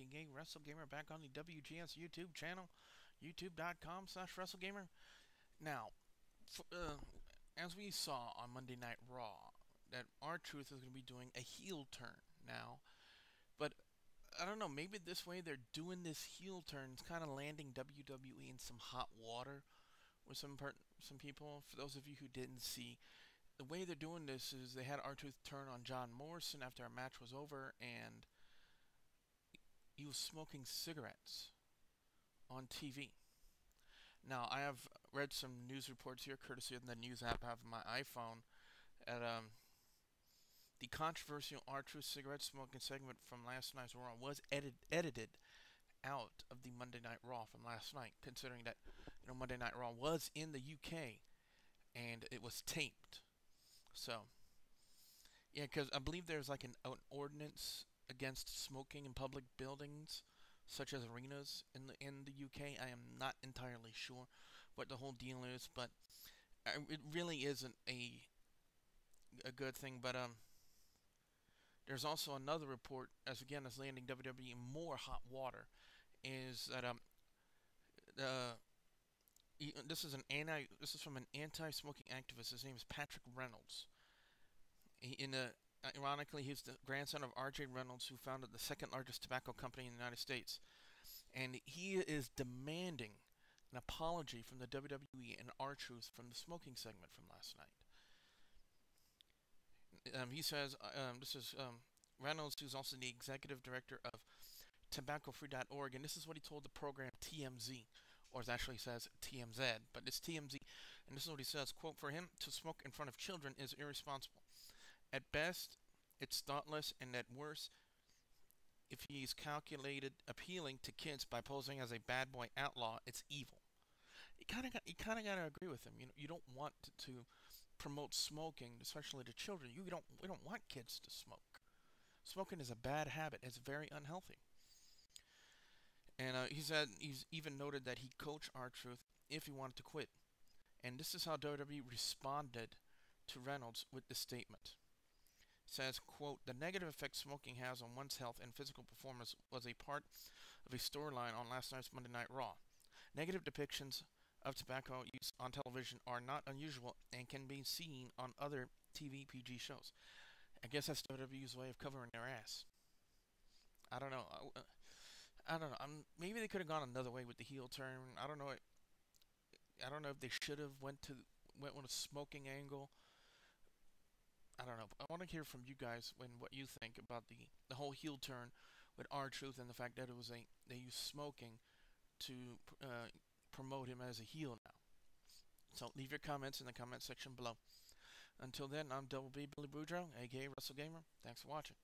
WrestleGamer back on the WGS YouTube channel, youtube.com slash WrestleGamer. Now, uh, as we saw on Monday Night Raw, that R-Truth is going to be doing a heel turn now. But I don't know, maybe this way they're doing this heel turn. It's kind of landing WWE in some hot water with some part, some people. For those of you who didn't see, the way they're doing this is they had R-Truth turn on John Morrison after our match was over, and he was smoking cigarettes on TV. Now, I have read some news reports here, courtesy of the news app I have on my iPhone, at um, the controversial R-Truth cigarette smoking segment from last night's Raw was edit edited out of the Monday Night Raw from last night, considering that you know Monday Night Raw was in the UK and it was taped. So, yeah, because I believe there's like an, an ordinance against smoking in public buildings, such as arenas in the in the UK. I am not entirely sure what the whole deal is, but uh, it really isn't a a good thing. But um, there's also another report, as again as landing WWE more hot water, is that um, uh, this is an anti. This is from an anti-smoking activist. His name is Patrick Reynolds. He, in a ironically, he's the grandson of R.J. Reynolds, who founded the second largest tobacco company in the United States, and he is demanding an apology from the WWE and R-Truth from the smoking segment from last night. Um, he says, um, this is um, Reynolds, who's also the executive director of tobaccofree.org, and this is what he told the program TMZ, or it actually says TMZ, but it's TMZ, and this is what he says, quote, for him to smoke in front of children is irresponsible. At best, it's thoughtless, and at worst, if he's calculated appealing to kids by posing as a bad boy outlaw, it's evil. You kind of got you kind of got to agree with him. You know, you don't want to, to promote smoking, especially to children. You don't we don't want kids to smoke. Smoking is a bad habit. It's very unhealthy. And uh, he said he's even noted that he coached R-Truth if he wanted to quit. And this is how WWE responded to Reynolds with the statement. Says, quote, the negative effect smoking has on one's health and physical performance was a part of a storyline on last night's Monday Night Raw. Negative depictions of tobacco use on television are not unusual and can be seen on other TV PG shows. I guess that's WWE's way of covering their ass. I don't know. I, I don't know. I'm, maybe they could have gone another way with the heel turn. I don't know. I don't know if they should have went to went with a smoking angle. I don't know. I want to hear from you guys when what you think about the the whole heel turn with R-Truth and the fact that it was a they used smoking to uh, promote him as a heel now. So leave your comments in the comment section below. Until then, I'm Double B Billy Boudreaux, aka WrestleGamer. Thanks for watching.